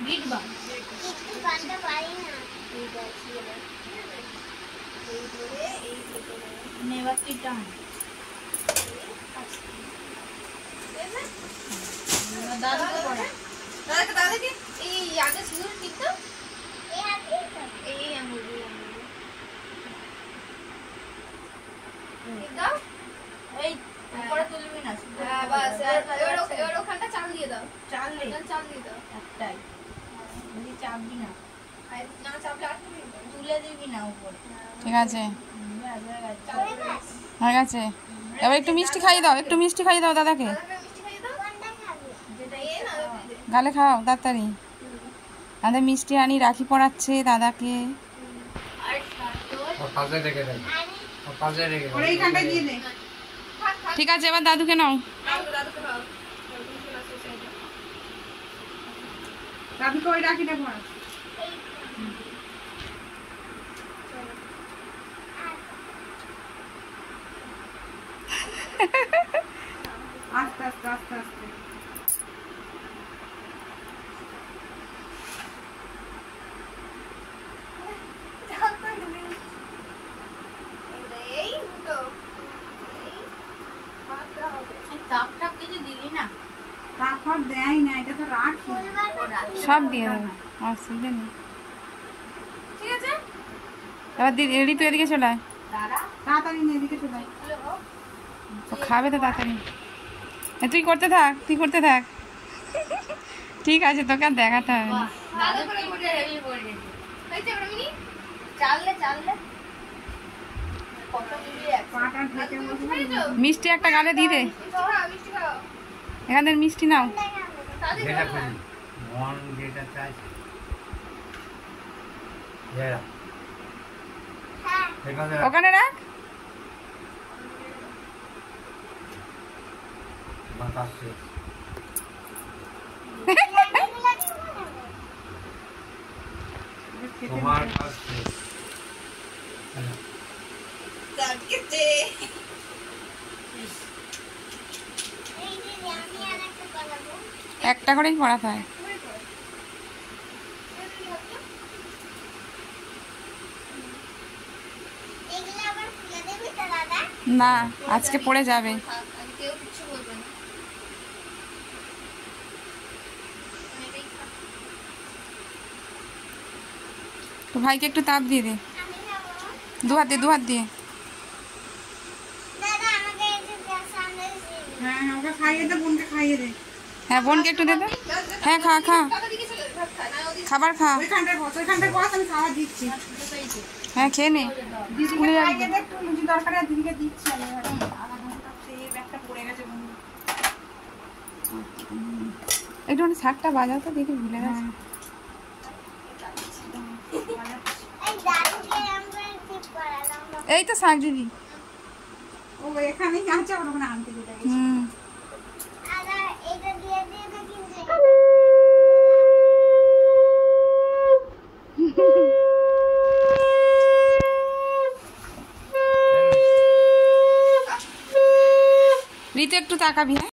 Bit বাম একটু বাঁধতে পারি না ঠিক আছে এবার এই ধরে এই থেকে নে এবার টান এবার পড়া দাদাকে দাদাকে এই আগে সিঁদুর ঠিক তো? এই হাতে এই এই আঙুল। এই দাও। এই উপরে তুলবি না হ্যাঁ বাস এবার- ওখানটা চাল দিয়ে দাও। চাল ওখানে চাল দিয়ে দাও। একটাই। বলি চাপবি না। না চাপলে তুলে দিবি না উপরে। ঠিক আছে। হয়ে গেছে। এবার একটু মিষ্টি খাইয়ে দাও একটু মিষ্টি খাইয়ে দাও দাদাকে। দে। গালে খাও তাড়াতাড়ি। আমাদের মিষ্টি আনি রাখি পড়াচ্ছে দাদাকে। ঠিক আছে এবার দাদুকে নাও দাদুকে দাদুকে দাও দাদুকে চলে আসো সাইডে দাদুকে ওই রাখিটা পড়া আস্তে আস্তে তাপ টাপ কিছু দিলি না। দেয় না এটা তো রাখি। সব দিয়ে দেবো। অসুবিধা নেই। ঠিক আছে? এবার দিদি ঋতু এদিকে চলে আয়। দাঁড়া। তাড়াতাড়ি নিয়ে এদিকে চলে আয়। হ্যালো। খাবে তো তাড়াতাড়ি। এ, তুই করতে থাক তুই করতে থাক। ঠিক আছে তোকে আর দেখাতে হবে মিষ্টি একটা গালে দিয়ে দে। মিষ্টি এখানে মিষ্টি নাও। মন যেটা চাইছে হ্যাঁ। ওখানে রাখ। তোমার একটা করেই পড়াতে হয় এগুলো আবার খুলে দেবি তো দাদা না আজকে পড়ে যাবে। তো ভাইকে একটু তাপ দিয়ে দে। দু হাত দিয়ে দু হাত দিয়ে। হ্যাঁ হ্যাঁ, বোনকে হ্যাঁ বোনকে একটু দে হ্যাঁ খা খা। খাবার খা। হ্যাঁ খেয়ে নে। স্কুলে যাবি। একটু লুচি দরকার আর দিদিকে দিচ্ছি আমি। আধা ঘণ্টা সেই ব্যাগটা পড়ে গেছে বন্ধু। একটু শাকটা বাজাও তো দেখি ভুলে গেছে। এই করালাম এই তো শাক দিদি। ও এখানেই আছে ওর ওখানে আনতে চলে ঋতু একটু তাকাবি হ্যাঁ?